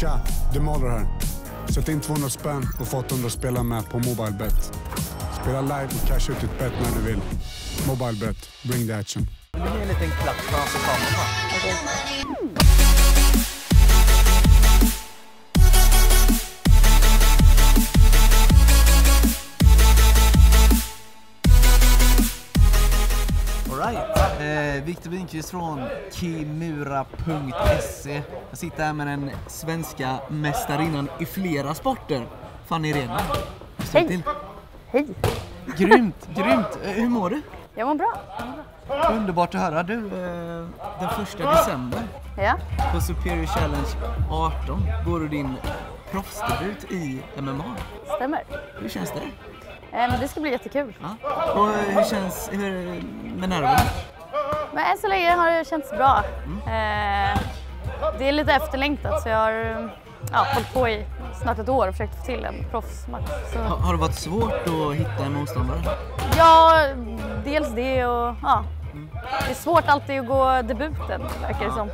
Tja, det Maler här. Sätt in 200 spänn och få 800 att spela med på Mobilebet. Spela live och casha ut ditt bet när du vill. Mobilebet, bring the action. Det blir en liten klapp framför kameran. Viktor Winqvist från kimura.se. Jag sitter här med den svenska mästarinnan i flera sporter, Fanny Redman. Hej! Till. Hej! Grymt, grymt. Eh, hur mår du? Jag mår bra. Underbart att höra. Du, eh, den första december Ja, på Superior Challenge 18 går du din proffsdebut i MMA. stämmer. Hur känns det? Eh, det ska bli jättekul. Ja. Och hur känns hur, med nerverna? Men än så länge har det känts bra. Eh, Det är lite efterlängtat så jag har ja, hållit på i snart ett år och försökt få till en proffsmatch. Så, Har, har det varit svårt att hitta en motståndare? ja, dels det och ja. Det är svårt alltid att gå debuten verkar det som.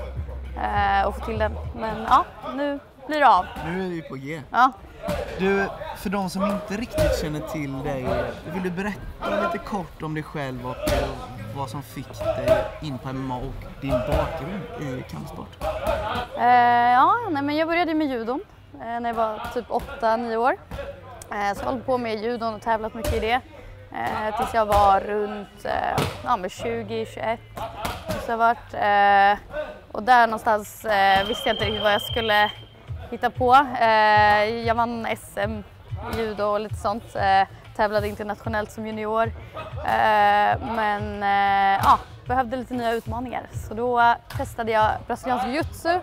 Eh, Och få till den. Men ja, nu blir det av. Nu är vi på G. Ja. Du, för de som inte riktigt känner till dig, vill du berätta lite kort om dig själv och eh, vad som fick dig in på MMA och din bakgrund i kampsport? Eh, ja, nej, men jag började med judon eh, när jag var typ 8-9 år. Eh, så jag höll på med judon och tävlat mycket i det. Eh, tills jag var runt eh, ja, 20-21. Så varit, eh, och där någonstans eh, visste jag inte riktigt vad jag skulle hitta på. Eh, jag vann SM i judo och lite sånt. Eh, Tävlade internationellt som junior. Eh, men eh, ja, behövde lite nya utmaningar. Så då testade jag brasiliansk jiu-jitsu.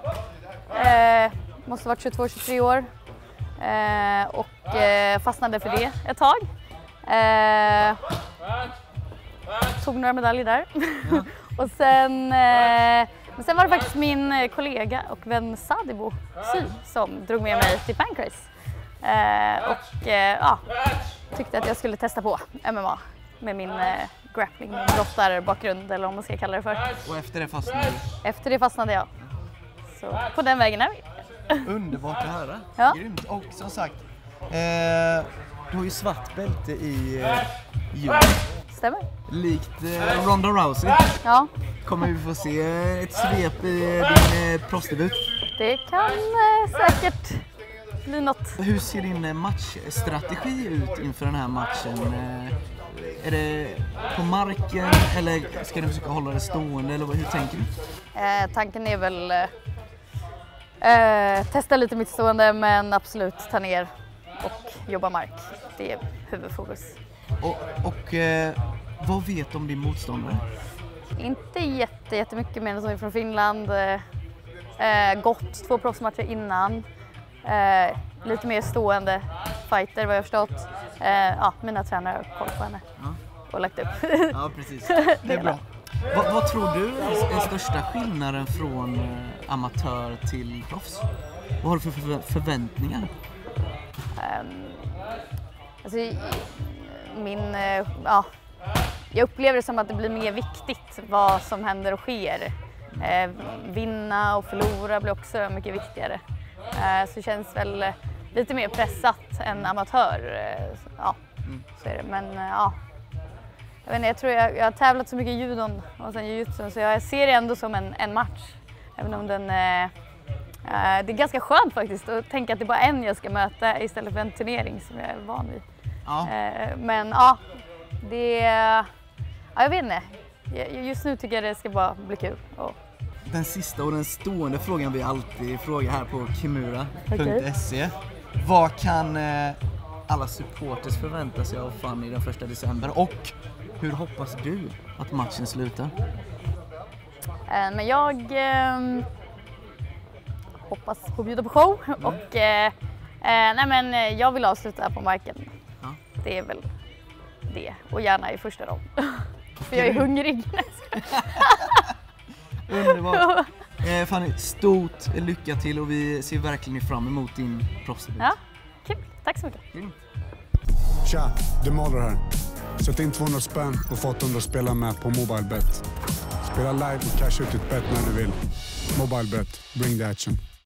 Eh, måste varit 22-23 år. Och fastnade för det ett tag. Tog några medaljer där. och sen, men sen var det faktiskt min kollega och vän Sadibo Sy som drog med mig till Pancrase. Eh, och eh, ja, tyckte att jag skulle testa på MMA med min eh, grappling, brottarbakgrund eller vad man ska kalla det för. Och efter det fastnade du. Efter det fastnade jag. Så på den vägen är vi. Underbart att höra. Ja. Grymt. Och som sagt, eh, du har ju svart bälte i eh, judo. Stämmer? Likt eh, Ronda Rousey Ja, kommer vi få se ett svep i din eh, proffsdebut. det kan eh, säkert bli något. Hur ser din eh, matchstrategi ut inför den här matchen? Eh, är det på marken eller ska du försöka hålla det stående eller hur tänker du? Eh, tanken är väl eh, testa lite mittstående men absolut ta ner och jobba mark. Det är huvudfokus. Och, och eh, vad vet du om din motståndare? Inte jätte, jättemycket mer än som är från Finland. Eh, eh, gått två proffsmatcher innan. Eh, lite mer stående fighter vad jag förstått. Eh, ja, mina tränare har koll på henne Ja. och lagt upp. Ja, precis. Det är bra. Vad, vad tror du är största skillnaden från eh, amatör till proffs? Vad har du för förvä- förväntningar? Ehm, alltså, min, eh, ja, jag upplever det som att det blir mer viktigt vad som händer och sker. Eh, vinna och förlora blir också mycket viktigare. Eh, så känns väl eh, lite mer pressat än amatör. Eh, ja, så är det. Men ja, jag, vet inte, jag tror jag, jag har tävlat så mycket i judon och sen jujutsu så jag ser det ändå som en, en match. Även om den eh, Det är ganska skönt faktiskt att tänka att det är bara en jag ska möta istället för en turnering som jag är van vid. Ja. Eh, Men ja, det... Ja, jag vet inte. Just nu tycker jag det ska bara bli kul. Och, Den sista och den stående frågan vi alltid frågar här på kimura.se. Vad kan eh, alla supporters förvänta sig av Fanny den första december? Och hur hoppas du att matchen slutar? eh, men jag ehm, hoppas på att bjuda på show och eh, eh, nej men eh, jag vill avsluta på marken. Ja. Det är väl det och gärna i första rond. För jag är hungrig. Underbart! Eh, Fanny, stort lycka till och vi ser verkligen fram emot din proffsdebut. Ja, kul. Tack så mycket. Grymt. Tja, det Maler här. Sätt in 200 spänn och få 800 att spela med på Mobilebet. Spela live och casha ut ditt bet när du vill. Mobilebet, bring the action.